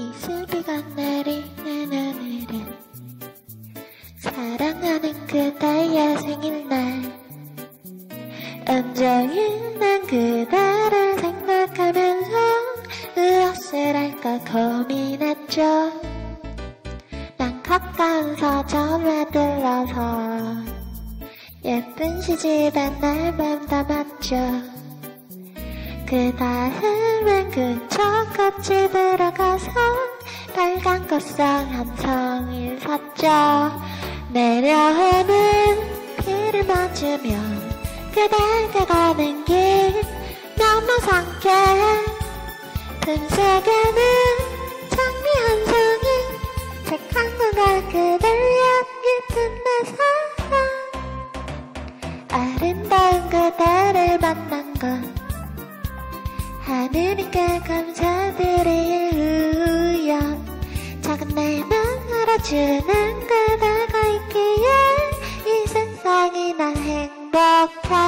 이슬비가 내리는 오늘은 사랑하는 그대의 생일날. 온종일 난 그대를 생각하면서 무엇을 할까 고민했죠. 난 가까운 서점에 들러서 예쁜 시집에 날만 담았죠 그 다음엔 근처 컵집으로 가서 빨간 꽃상 한 송이 샀죠. 내려오는 비를 맞으며 그대가 가는 길 너무 상쾌 틈새에는 장미 한 송이 색한 눈가 그댈 향기 내 사랑 아름다운 그대를 하늘이께 감사드릴 우연 작은 내맘 알아주는 그대가 있기에 이 세상이 난 행복해